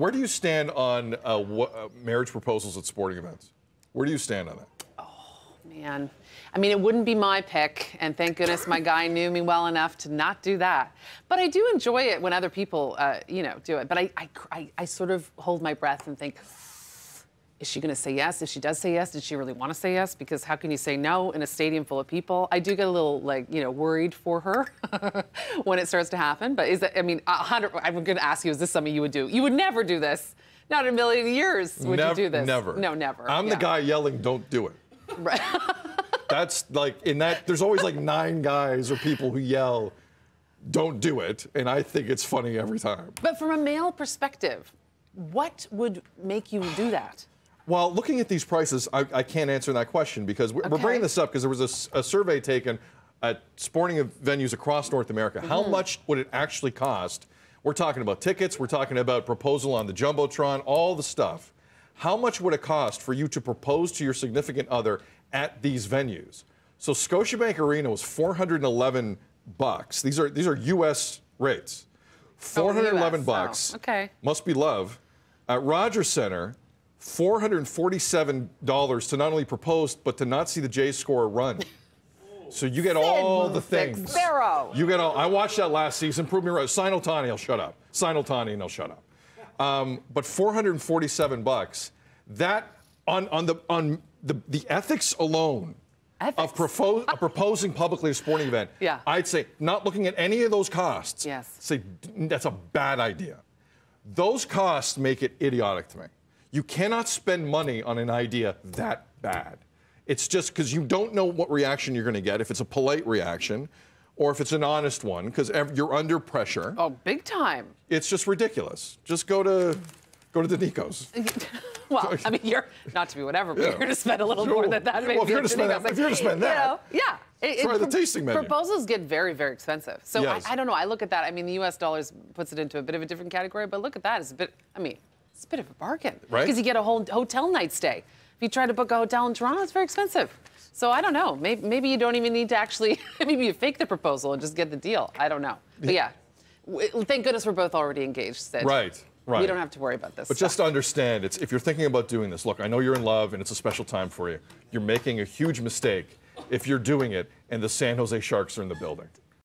where do you stand on uh, uh, marriage proposals at sporting events? Where do you stand on that? Oh man, I mean, it wouldn't be my pick, and thank goodness my guy knew me well enough to not do that. But I do enjoy it when other people, uh, you know, do it. But I, I, I, I sort of hold my breath and think, is she going to say yes? If she does say yes, did she really want to say yes? Because how can you say no in a stadium full of people? I do get a little like you know worried for her when it starts to happen. But is that? I mean, a hundred. I'm going to ask you: Is this something you would do? You would never do this. Not in a million years would Nev- you do this. Never. No, never. I'm Yeah. the guy yelling, "Don't do it." Right. That's like in that. There's always like nine guys or people who yell, "Don't do it," and I think it's funny every time. But from a male perspective, what would make you do that? Well, looking at these prices, I, I can't answer that question because we're, we're bringing this up because there was a survey taken at sporting venues across North America. How Mm-hmm. much would it actually cost? We're talking about tickets, we're talking about proposal on the Jumbotron, all the stuff. How much would it cost for you to propose to your significant other at these venues? So Scotiabank Arena was 411 bucks. These are these are US rates. 411 US, oh, bucks. okay. Must be love. At Rogers Center, $447 to not only propose, but to not see the Jays score run. So you get all the things. zero. You get all. I watched that last season. Prove me right. Sign Ohtani, he'll shut up. Sign Ohtani, and he'll shut up. Um, but 447 bucks. That on on the on the the ethics alone of, Ethics. of proposing publicly a sporting event. Yeah. I'd say not looking at any of those costs. Yes. Say that's a bad idea. Those costs make it idiotic to me. You cannot spend money on an idea that bad. It's just because you don't know what reaction you're going to get, if it's a polite reaction or if it's an honest one, because you're under pressure. Oh, big time. It's just ridiculous. Just go to go to the Nikos. Well, I mean, you're not to be whatever, but Yeah. you're going to spend a little Sure. more than that. Well, if you're to spend that- if you're to spend You know, yeah. It- try it- the tasting menu. Proposals get very, very expensive. So Yes. I, I don't know. I look at that. I mean, the U.S. dollars puts it into a bit of a different category, but look at that. It's a bit. I mean, it's a bit of a bargain, Right. Because you get a whole hotel night stay. If you try to book a hotel in Toronto, it's very expensive. So I don't know. Maybe, maybe you don't even need to actually. Maybe you fake the proposal and just get the deal. I don't know. But yeah, thank goodness we're both already engaged. Sid. Right, right. We don't have to worry about this. But stuff. just to understand, it's if you're thinking about doing this, look, I know you're in love and it's a special time for you. You're making a huge mistake if you're doing it and the San Jose Sharks are in the building.